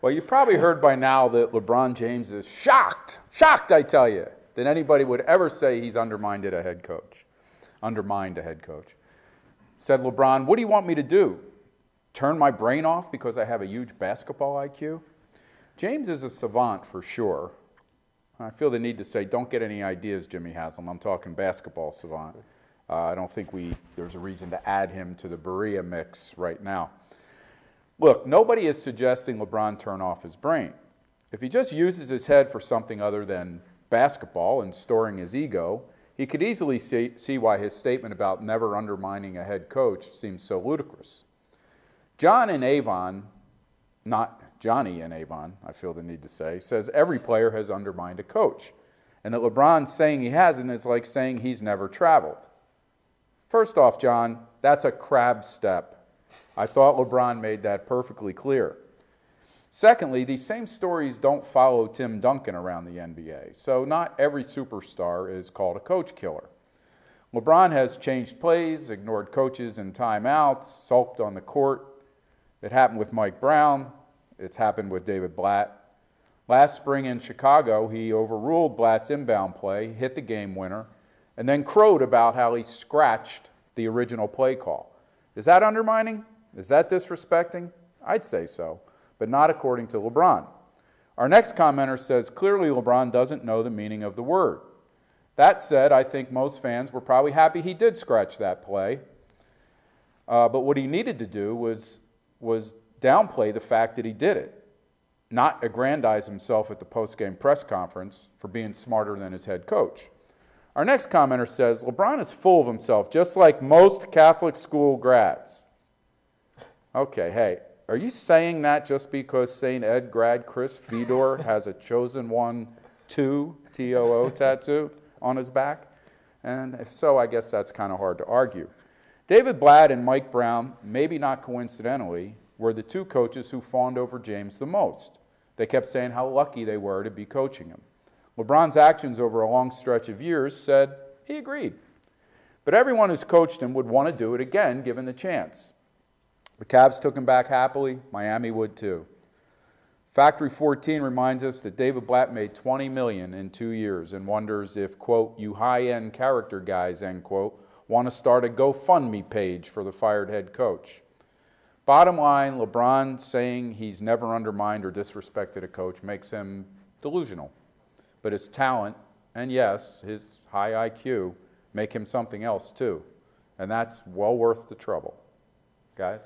Well, you've probably heard by now that LeBron James is shocked, shocked, I tell you, that anybody would ever say he's undermined a head coach, undermined a head coach. Said LeBron, What do you want me to do? Turn my brain off because I have a huge basketball IQ? James is a savant for sure. I feel the need to say, don't get any ideas, Jimmy Haslam. I'm talking basketball savant. Uh, I don't think we, there's a reason to add him to the Berea mix right now. Look, nobody is suggesting LeBron turn off his brain. If he just uses his head for something other than basketball and storing his ego, he could easily see, see why his statement about never undermining a head coach seems so ludicrous. John and Avon, not Johnny and Avon, I feel the need to say, says every player has undermined a coach. And that LeBron saying he hasn't is like saying he's never traveled. First off, John, that's a crab step I thought LeBron made that perfectly clear. Secondly, these same stories don't follow Tim Duncan around the NBA, so not every superstar is called a coach killer. LeBron has changed plays, ignored coaches in timeouts, sulked on the court. It happened with Mike Brown. It's happened with David Blatt. Last spring in Chicago, he overruled Blatt's inbound play, hit the game winner, and then crowed about how he scratched the original play call. Is that undermining? Is that disrespecting? I'd say so, but not according to LeBron. Our next commenter says clearly LeBron doesn't know the meaning of the word. That said, I think most fans were probably happy he did scratch that play. Uh, but what he needed to do was, was downplay the fact that he did it, not aggrandize himself at the postgame press conference for being smarter than his head coach. Our next commenter says LeBron is full of himself, just like most Catholic school grads. Okay, hey, are you saying that just because St. Ed grad Chris Fedor has a chosen one two T O O tattoo on his back? And if so, I guess that's kind of hard to argue. David Blatt and Mike Brown, maybe not coincidentally, were the two coaches who fawned over James the most. They kept saying how lucky they were to be coaching him. LeBron's actions over a long stretch of years said he agreed. But everyone who's coached him would want to do it again given the chance. The Cavs took him back happily. Miami would too. Factory 14 reminds us that David Blatt made 20 million in two years and wonders if, quote, you high-end character guys, end quote, want to start a GoFundMe page for the fired head coach. Bottom line, LeBron saying he's never undermined or disrespected a coach makes him delusional. But his talent, and yes, his high IQ, make him something else too. And that's well worth the trouble. Guys?